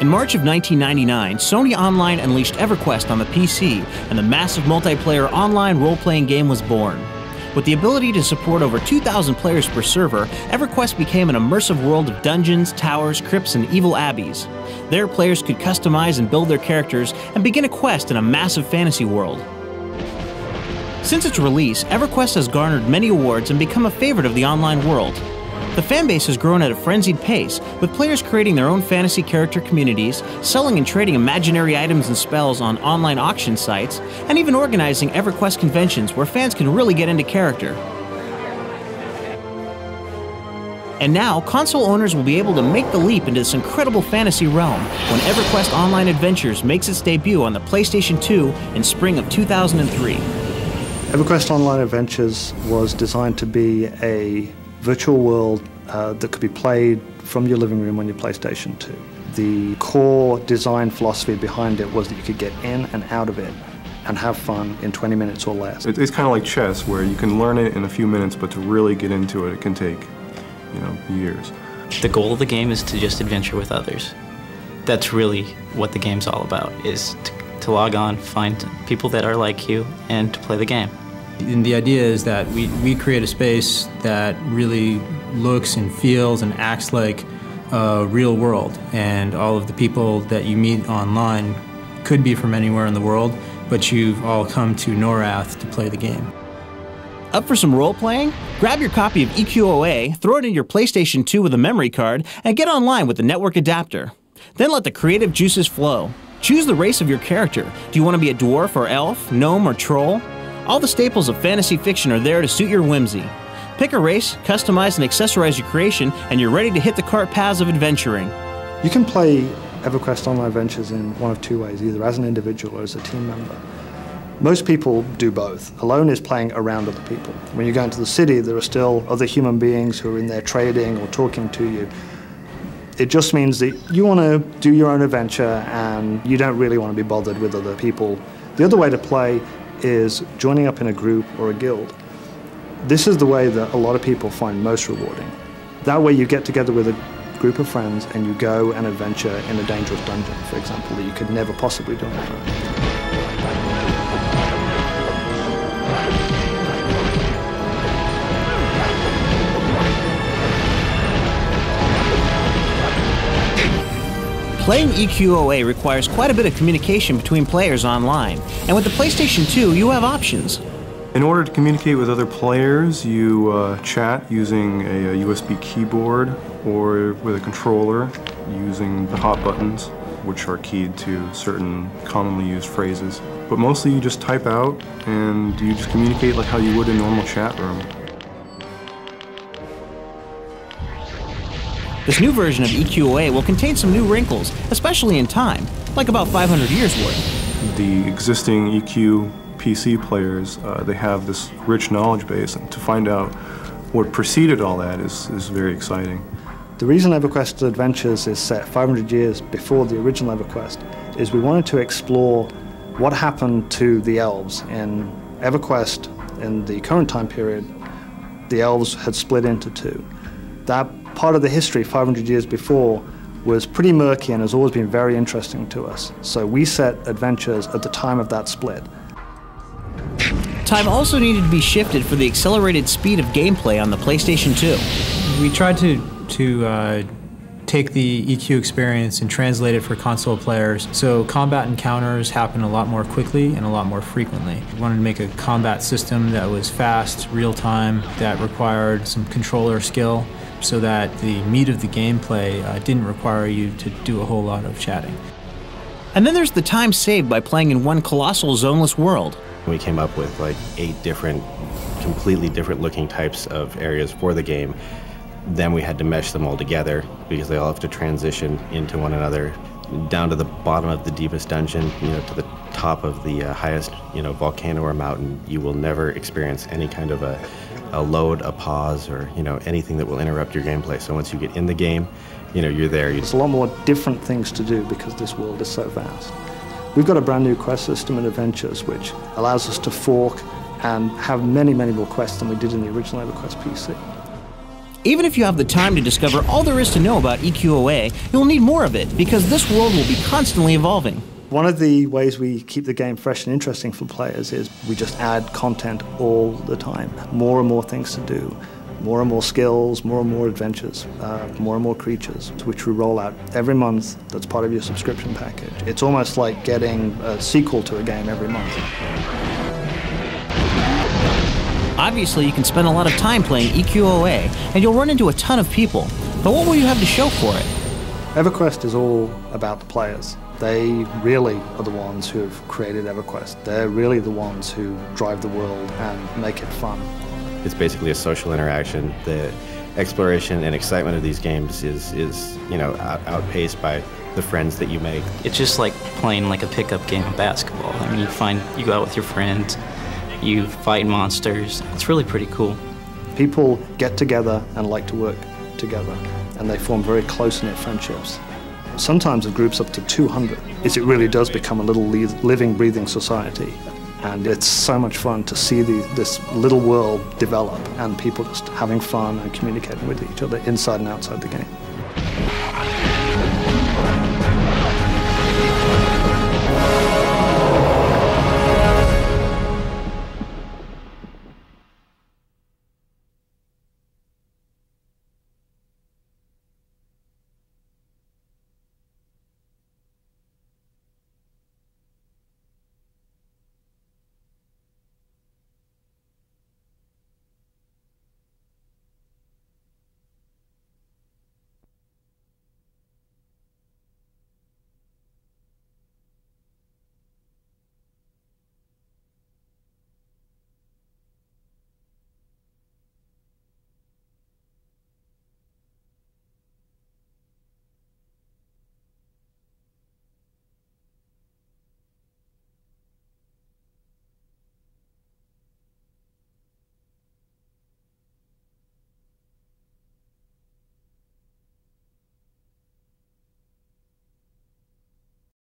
In March of 1999, Sony Online unleashed EverQuest on the PC, and the massive multiplayer online role playing game was born. With the ability to support over 2,000 players per server, EverQuest became an immersive world of dungeons, towers, crypts, and evil abbeys. There, players could customize and build their characters and begin a quest in a massive fantasy world. Since its release, EverQuest has garnered many awards and become a favorite of the online world. The fanbase has grown at a frenzied pace, with players creating their own fantasy character communities, selling and trading imaginary items and spells on online auction sites, and even organizing EverQuest conventions where fans can really get into character. And now, console owners will be able to make the leap into this incredible fantasy realm when EverQuest Online Adventures makes its debut on the PlayStation 2 in spring of 2003. EverQuest Online Adventures was designed to be a virtual world uh, that could be played from your living room on your PlayStation 2. The core design philosophy behind it was that you could get in and out of it and have fun in 20 minutes or less. It's kind of like chess, where you can learn it in a few minutes, but to really get into it, it can take, you know, years. The goal of the game is to just adventure with others. That's really what the game's all about, is to, to log on, find people that are like you, and to play the game. And the idea is that we, we create a space that really looks and feels and acts like a real world. And all of the people that you meet online could be from anywhere in the world, but you've all come to Norath to play the game. Up for some role playing? Grab your copy of EQOA, throw it in your PlayStation 2 with a memory card, and get online with the network adapter. Then let the creative juices flow. Choose the race of your character. Do you want to be a dwarf or elf, gnome or troll? All the staples of fantasy fiction are there to suit your whimsy. Pick a race, customize and accessorize your creation, and you're ready to hit the cart paths of adventuring. You can play EverQuest Online Adventures in one of two ways, either as an individual or as a team member. Most people do both. Alone is playing around other people. When you go into the city, there are still other human beings who are in there trading or talking to you. It just means that you want to do your own adventure and you don't really want to be bothered with other people. The other way to play is joining up in a group or a guild. This is the way that a lot of people find most rewarding. That way you get together with a group of friends and you go and adventure in a dangerous dungeon, for example, that you could never possibly do on your own. Playing EQOA requires quite a bit of communication between players online, and with the PlayStation 2, you have options. In order to communicate with other players, you uh, chat using a, a, USB keyboard or with a controller using the hot buttons, which are keyed to certain commonly used phrases. But mostly you just type out and you just communicate like how you would in a normal chat room. This new version of EQOA will contain some new wrinkles, especially in time, like about 500 years worth. The existing EQ PC players, uh, they have this rich knowledge base, and to find out what preceded all that is, is very exciting. The reason EverQuest Adventures is set 500 years before the original EverQuest is we wanted to explore what happened to the elves in EverQuest in the current time period. The elves had split into two. That part of the history 500 years before was pretty murky and has always been very interesting to us. So we set adventures at the time of that split. Time also needed to be shifted for the accelerated speed of gameplay on the PlayStation 2. We tried to to uh, take the EQ experience and translate it for console players. So combat encounters happen a lot more quickly and a lot more frequently. We wanted to make a combat system that was fast, real time, that required some controller skill so that the meat of the gameplay uh, didn't require you to do a whole lot of chatting. And then there's the time saved by playing in one colossal zoneless world. We came up with like eight different, completely different looking types of areas for the game. Then we had to mesh them all together because they all have to transition into one another down to the bottom of the deepest dungeon, you know, to the top of the uh, highest, you know, volcano or mountain. You will never experience any kind of a a load, a pause, or you know anything that will interrupt your gameplay. So once you get in the game, you know you're there. There's a lot more different things to do because this world is so vast. We've got a brand new quest system in Adventures which allows us to fork and have many, many more quests than we did in the original EverQuest PC. Even if you have the time to discover all there is to know about EQOA, you'll need more of it because this world will be constantly evolving. One of the ways we keep the game fresh and interesting for players is we just add content all the time. More and more things to do, more and more skills, more and more adventures, uh, more and more creatures, which we roll out every month that's part of your subscription package. It's almost like getting a sequel to a game every month. Obviously, you can spend a lot of time playing EQOA, and you'll run into a ton of people. But what will you have to show for it? EverQuest is all about the players. They really are the ones who have created EverQuest. They're really the ones who drive the world and make it fun. It's basically a social interaction. The exploration and excitement of these games is, is you know, out, outpaced by the friends that you make. It's just like playing like a pickup game of basketball. I mean, you find you go out with your friends, you fight monsters. It's really pretty cool. People get together and like to work together, and they form very close-knit friendships. Sometimes a group's up to 200. It really does become a little living, breathing society. And it's so much fun to see the, this little world develop and people just having fun and communicating with each other inside and outside the game.